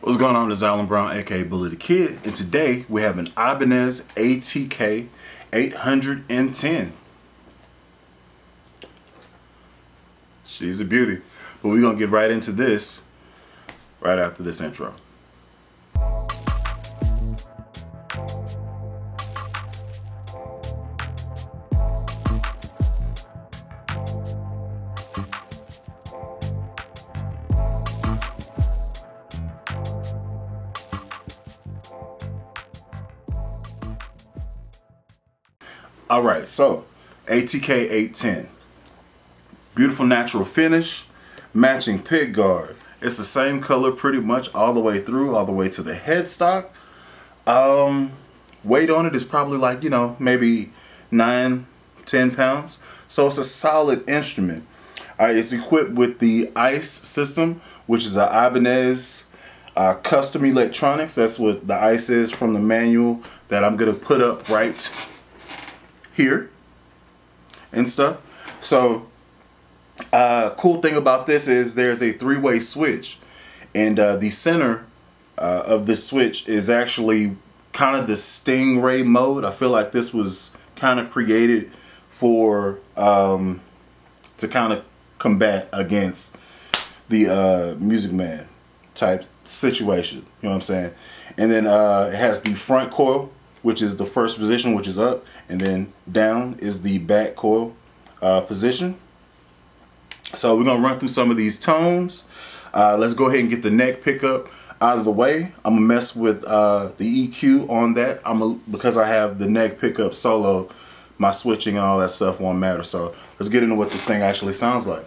What's going on? This is Allen Brown, aka Bully the Kid, and today we have an Ibanez ATK 810. She's a beauty. But we're gonna get right into this right after this intro. Right, so ATK 810. Beautiful natural finish, matching pick guard. It's the same color pretty much all the way through, all the way to the headstock. Um, weight on it is probably like, you know, maybe nine, 10 pounds. So it's a solid instrument. Right, it's equipped with the ICE system, which is an Ibanez uh, custom electronics. That's what the ICE is from the manual that I'm going to put up right here and stuff. So uh, cool thing about this is there's a three-way switch and uh, the center uh, of this switch is actually kind of the stingray mode. I feel like this was kind of created for um, to kind of combat against the uh, Music Man type situation. You know what I'm saying? And then uh, it has the front coil which is the first position, which is up, and then down is the back coil uh, position. So we're gonna run through some of these tones. Uh, let's go ahead and get the neck pickup out of the way. I'm gonna mess with uh, the EQ on that. I'm a, because I have the neck pickup solo, my switching and all that stuff won't matter. So let's get into what this thing actually sounds like.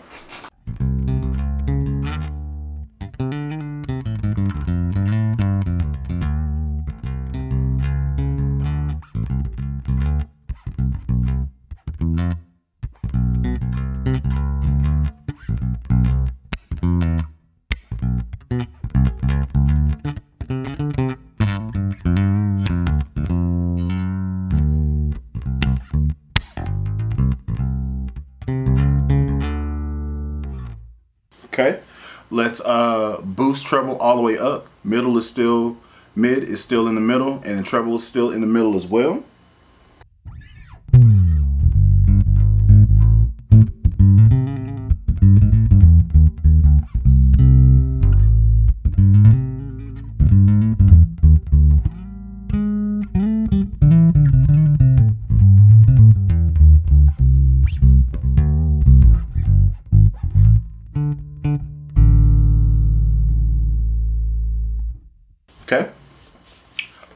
Let's uh, boost treble all the way up. Middle is still, mid is still in the middle, and the treble is still in the middle as well.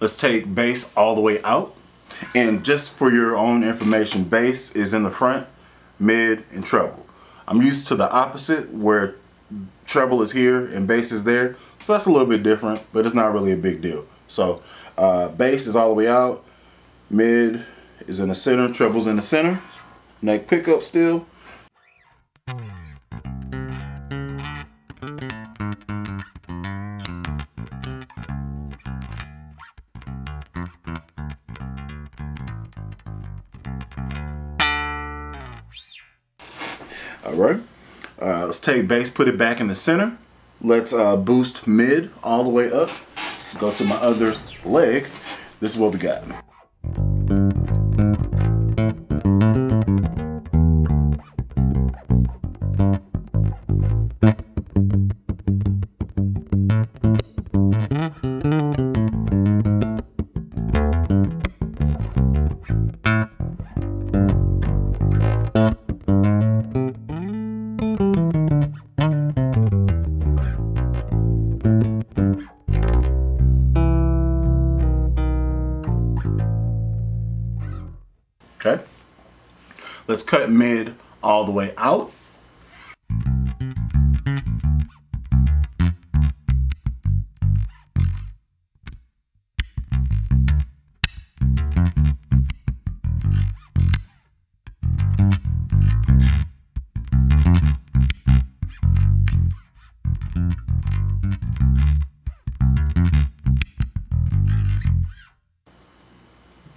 Let's take bass all the way out. And just for your own information, bass is in the front, mid, and treble. I'm used to the opposite where treble is here and bass is there. So that's a little bit different, but it's not really a big deal. So uh, bass is all the way out, mid is in the center, treble's in the center, neck pickup still, Right. Uh, let's take bass, put it back in the center. Let's uh, boost mid all the way up. Go to my other leg. This is what we got. Let's mid all the way out.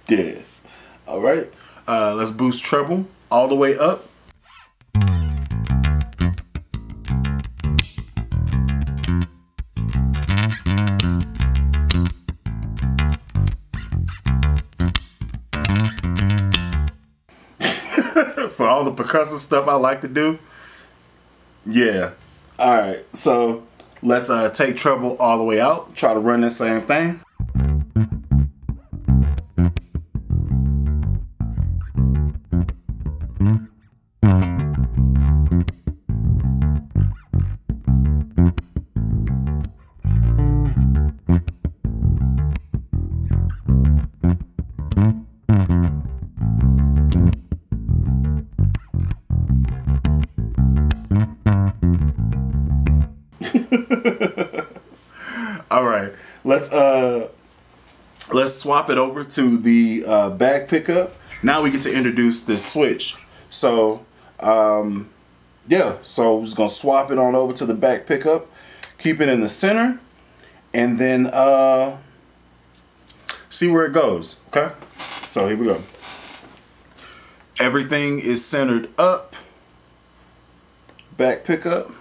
Yeah. All right. Uh, let's boost treble all the way up. For all the percussive stuff I like to do, yeah. All right, so let's uh, take treble all the way out. Try to run that same thing. All right, let's uh, let's swap it over to the uh, back pickup. Now we get to introduce this switch. So, um, yeah, so we're just gonna swap it on over to the back pickup, keep it in the center, and then uh, see where it goes. Okay, so here we go. Everything is centered up. Back pickup.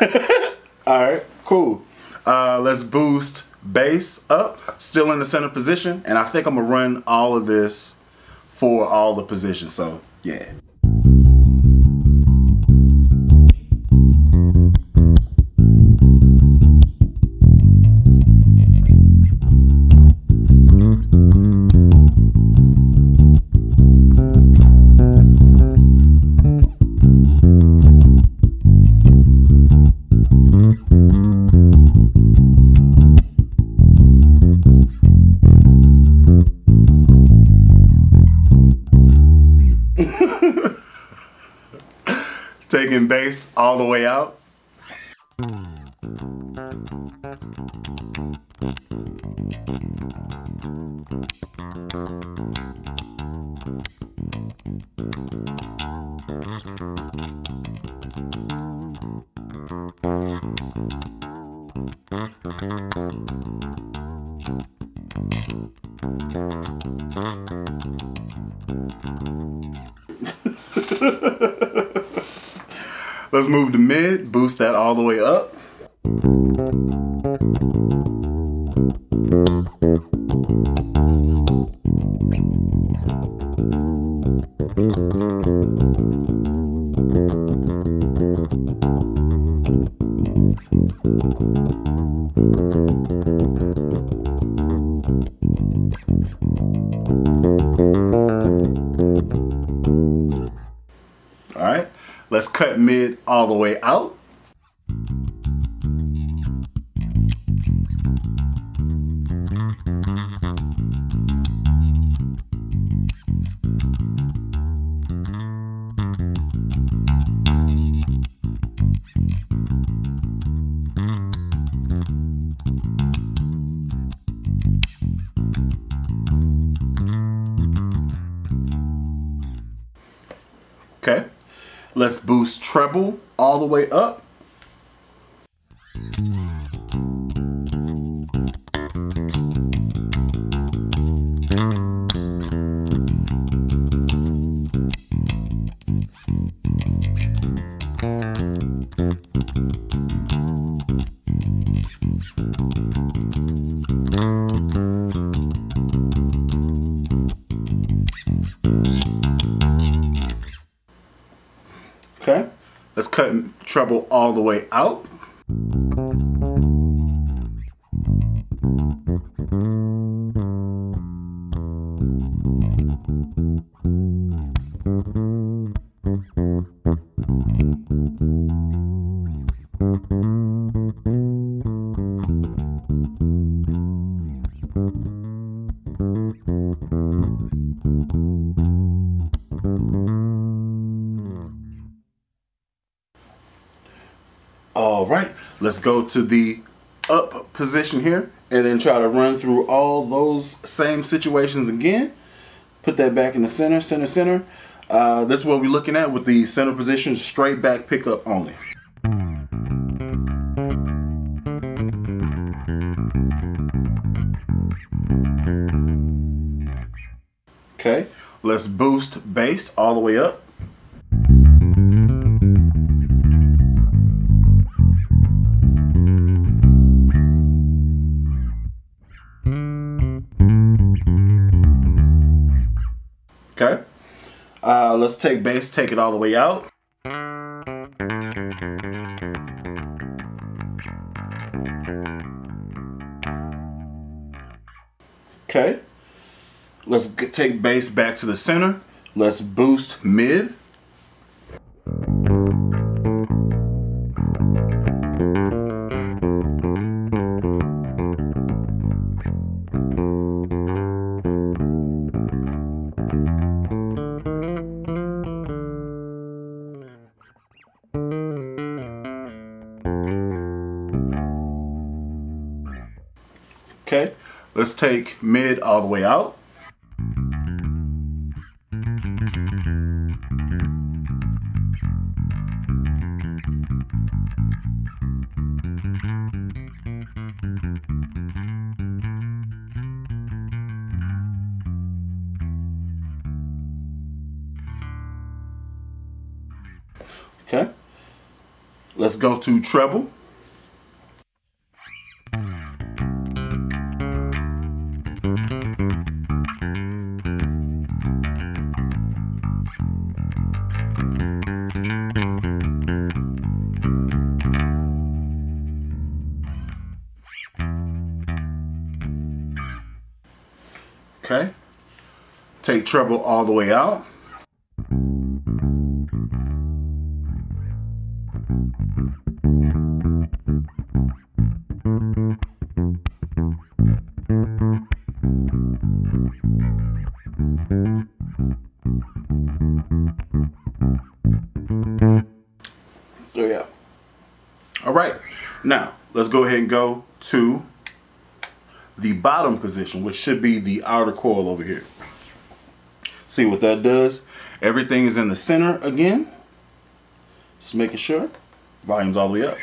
All right, cool. Uh, let's boost bass up, still in the center position, and I think I'm gonna run all of this for all the positions. So yeah. Taking bass all the way out. Let's move to mid, boost that all the way up. All right, let's cut mid all the way out. Let's boost treble all the way up. Treble all the way out. Let's go to the up position here and then try to run through all those same situations again. Put that back in the center, center, center. Uh, this is what we're looking at with the center position, straight back pickup only. Okay, let's boost bass all the way up. Okay. Uh, let's take bass, take it all the way out. Okay. Let's take bass back to the center. Let's boost mid. Let's take mid all the way out. Okay, let's go to treble. Treble all the way out. Oh yeah. All right. Now, let's go ahead and go to the bottom position, which should be the outer coil over here. See what that does? Everything is in the center again. Just making sure. Volume's all the way up.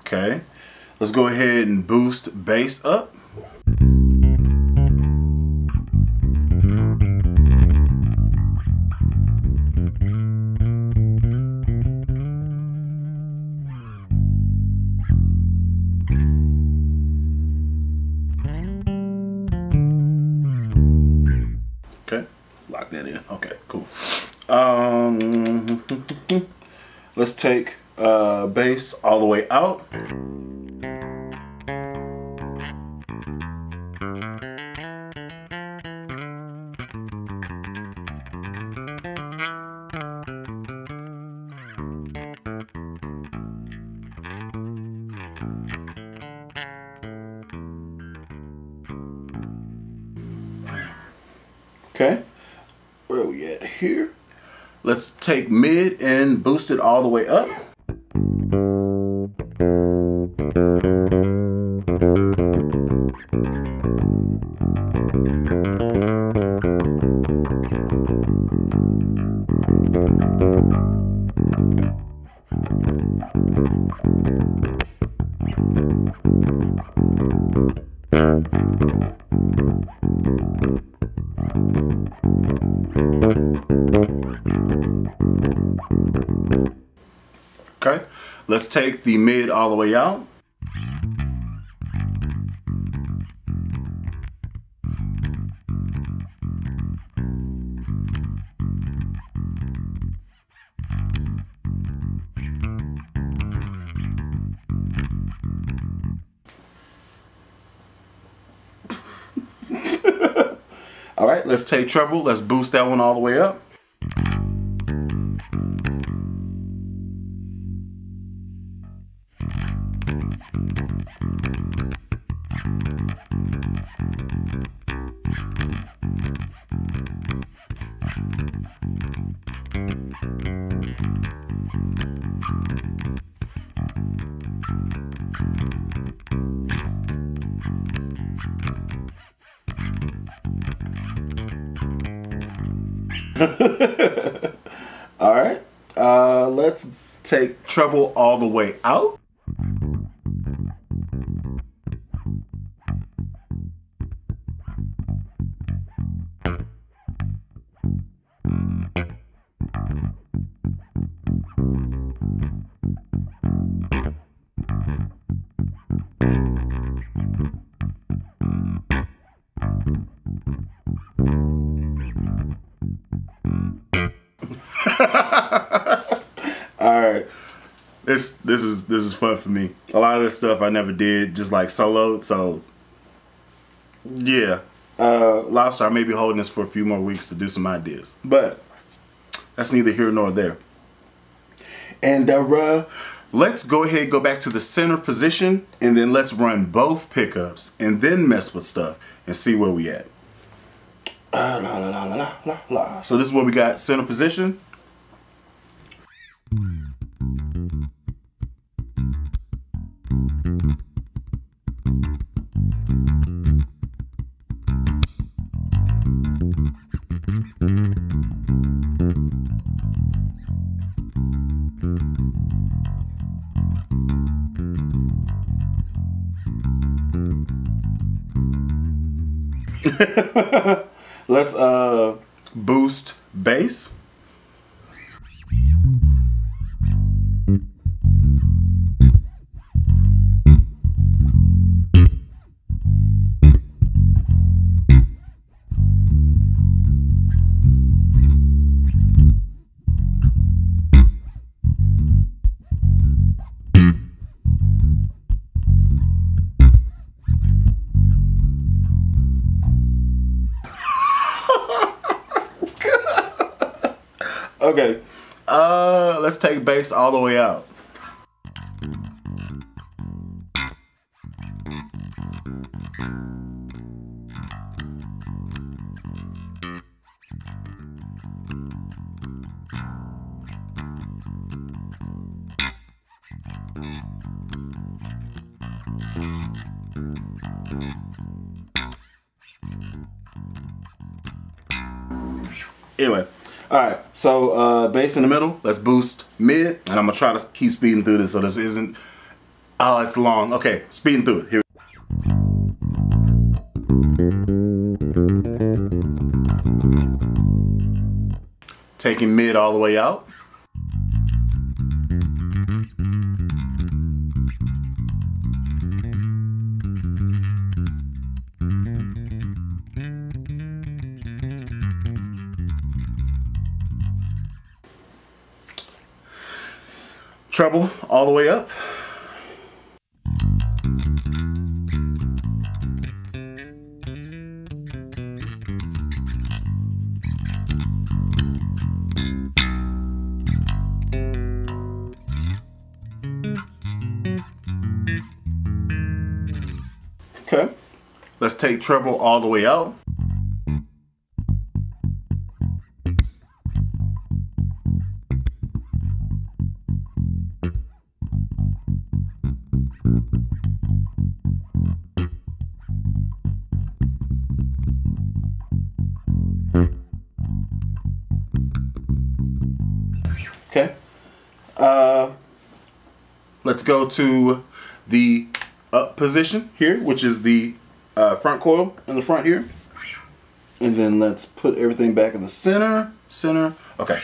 Okay. Let's go ahead and boost bass up. let's take uh, bass all the way out. Take mid and boost it all the way up. Let's take the mid all the way out. All right, let's take treble. Let's boost that one all the way up. all right. Uh, let's take treble all the way out. This this is this is fun for me. A lot of this stuff I never did, just like solo. So yeah, uh, Lobster, I may be holding this for a few more weeks to do some ideas, but that's neither here nor there. And uh, let's go ahead, go back to the center position, and then let's run both pickups, and then mess with stuff and see where we at. Uh, la, la, la, la, la, la. So this is what we got center position. Let's uh boost bass. Okay. Uh let's take bass all the way out. All right. So uh, bass in the middle. Let's boost mid, and I'm gonna try to keep speeding through this so this isn't. Oh, it's long. Okay, speeding through it. Here. Taking mid all the way out. Treble all the way up. Okay, let's take treble all the way out. Okay. Uh, let's go to the up position here, which is the uh, front coil in the front here. And then let's put everything back in the center, center. Okay.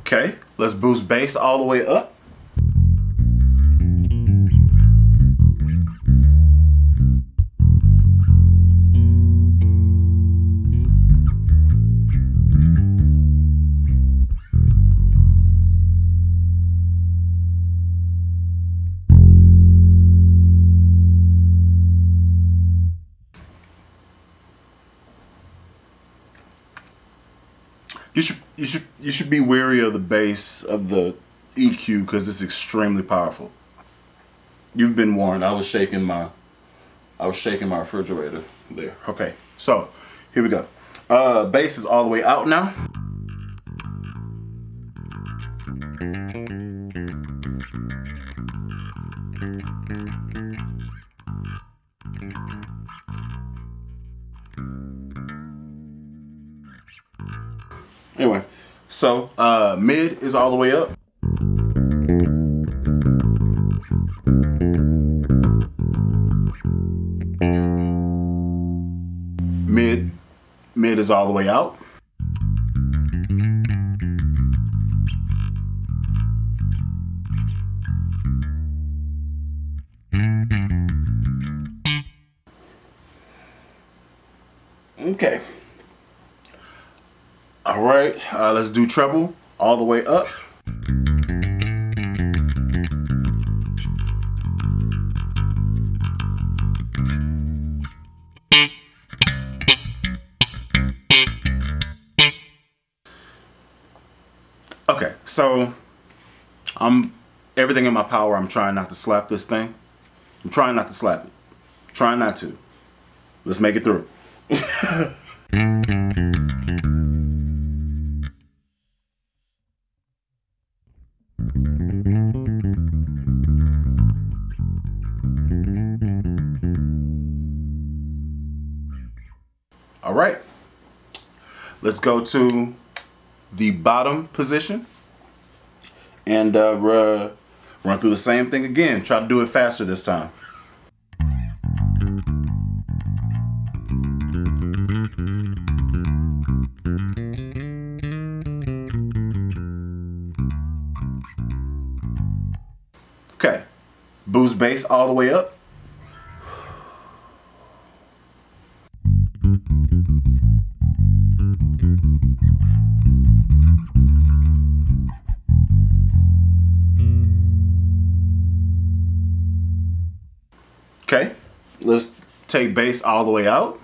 Okay, let's boost bass all the way up. Should be wary of the bass of the EQ because it's extremely powerful. You've been warned. I was shaking my I was shaking my refrigerator there. Okay, so here we go. Uh, bass is all the way out now. So uh, mid is all the way up. Mid, mid is all the way out. Let's do treble all the way up. Okay, so I'm everything in my power. I'm trying not to slap this thing. I'm trying not to slap it. trying not to. Let's make it through. let's go to the bottom position and uh, run through the same thing again. Try to do it faster this time. Okay, boost bass all the way up. Take bass all the way out.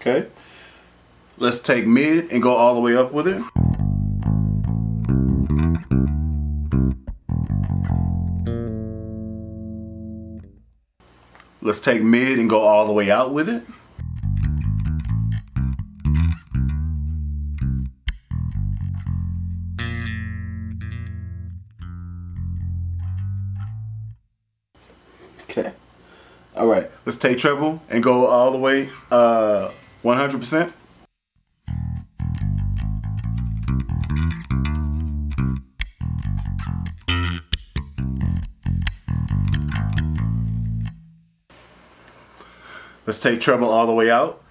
Okay, let's take mid and go all the way up with it. Let's take mid and go all the way out with it. All right. Let's take treble and go all the way uh 100%. Let's take treble all the way out.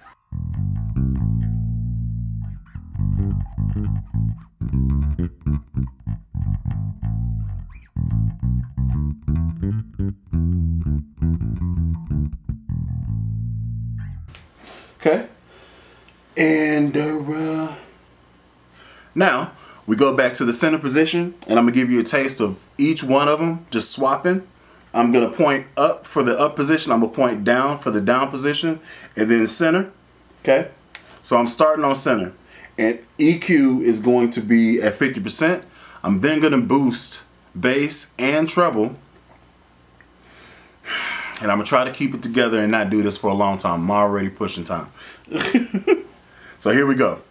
Okay. And uh, now we go back to the center position and I'm gonna give you a taste of each one of them, just swapping. I'm gonna point up for the up position, I'm gonna point down for the down position, and then center, okay? So I'm starting on center and EQ is going to be at 50%. I'm then gonna boost bass and treble and I'm gonna try to keep it together and not do this for a long time. I'm already pushing time. so here we go.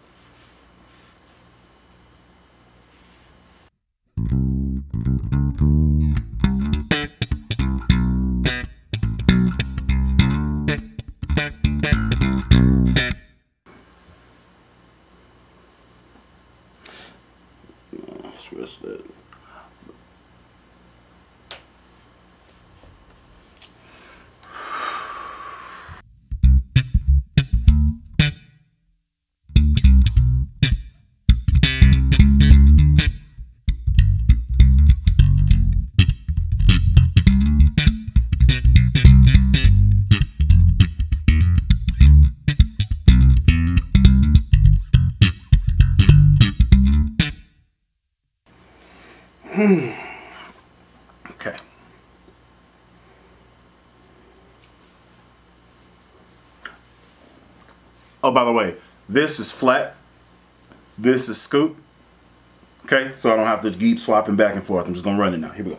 Okay. Oh, by the way, this is flat. This is scoop. Okay, so I don't have to keep swapping back and forth. I'm just gonna run it now. Here we go.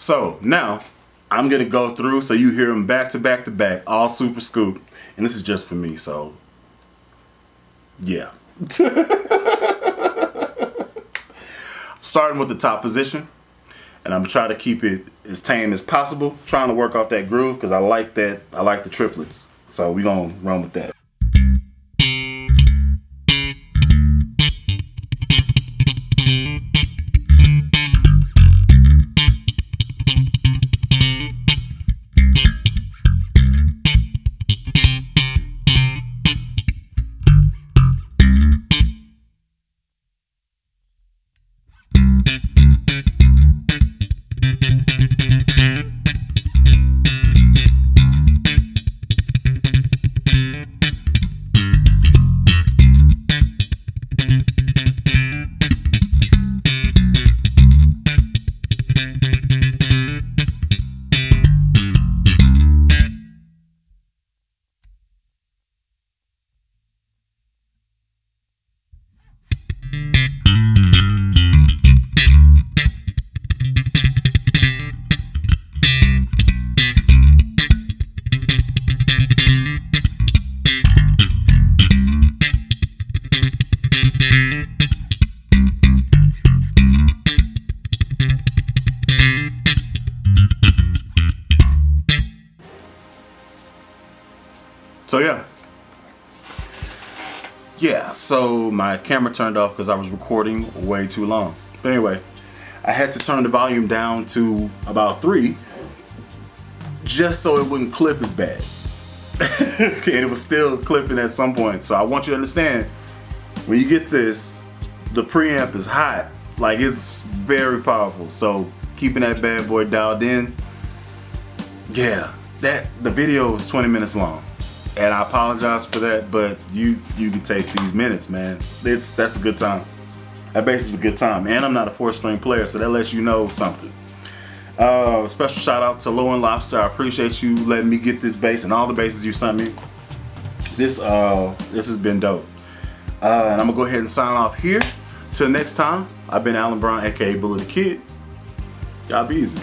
So now I'm gonna go through so you hear them back to back to back, all super scoop, and this is just for me, so yeah. Starting with the top position, and I'm trying to keep it as tame as possible, trying to work off that groove because I like that, I like the triplets. So we gonna run with that. Camera turned off because I was recording way too long. But anyway, I had to turn the volume down to about three just so it wouldn't clip as bad. and it was still clipping at some point. So I want you to understand, when you get this, the preamp is hot. Like it's very powerful. So keeping that bad boy dialed in, yeah, that the video was 20 minutes long and I apologize for that, but you you can take these minutes, man. It's that's a good time. That bass is a good time, and I'm not a four string player, so that lets you know something. Uh, special shout out to Low End Lobster. I appreciate you letting me get this bass and all the basses you sent me. This uh this has been dope. Uh, and I'm gonna go ahead and sign off here. Till next time, I've been Allen Brown, aka Bully the Kid. Y'all be easy.